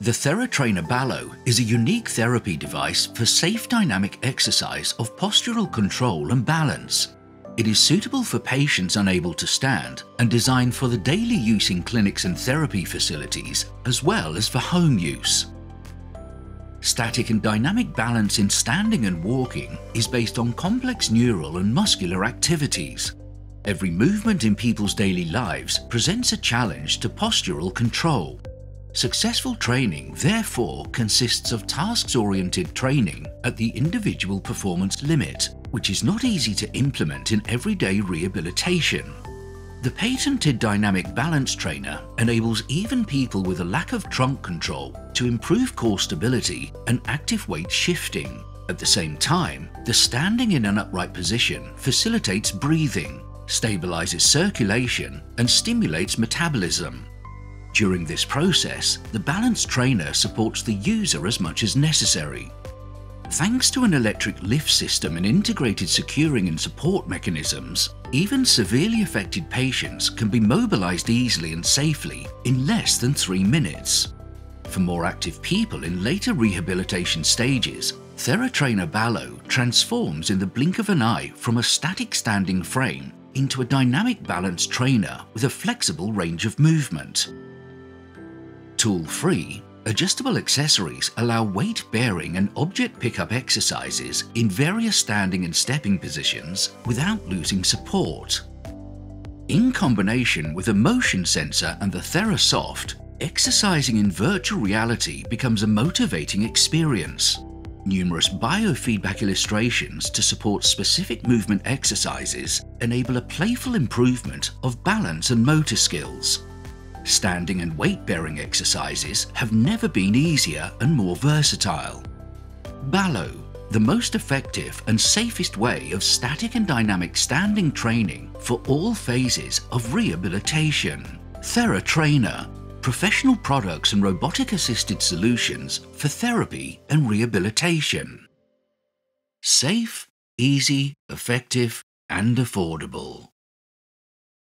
The TheraTrainer balo is a unique therapy device for safe dynamic exercise of postural control and balance. It is suitable for patients unable to stand and designed for the daily use in clinics and therapy facilities, as well as for home use. Static and dynamic balance in standing and walking is based on complex neural and muscular activities. Every movement in people's daily lives presents a challenge to postural control Successful training, therefore, consists of tasks-oriented training at the individual performance limit, which is not easy to implement in everyday rehabilitation. The patented Dynamic Balance Trainer enables even people with a lack of trunk control to improve core stability and active weight shifting. At the same time, the standing in an upright position facilitates breathing, stabilizes circulation, and stimulates metabolism, during this process, the balance trainer supports the user as much as necessary. Thanks to an electric lift system and integrated securing and support mechanisms, even severely affected patients can be mobilized easily and safely in less than three minutes. For more active people in later rehabilitation stages, TheraTrainer balo transforms in the blink of an eye from a static standing frame into a dynamic balance trainer with a flexible range of movement. Tool-free, adjustable accessories allow weight-bearing and object pickup exercises in various standing and stepping positions without losing support. In combination with a motion sensor and the TheraSoft, exercising in virtual reality becomes a motivating experience. Numerous biofeedback illustrations to support specific movement exercises enable a playful improvement of balance and motor skills standing and weight-bearing exercises have never been easier and more versatile. Balo, the most effective and safest way of static and dynamic standing training for all phases of rehabilitation. TheraTrainer, professional products and robotic-assisted solutions for therapy and rehabilitation. Safe, easy, effective and affordable.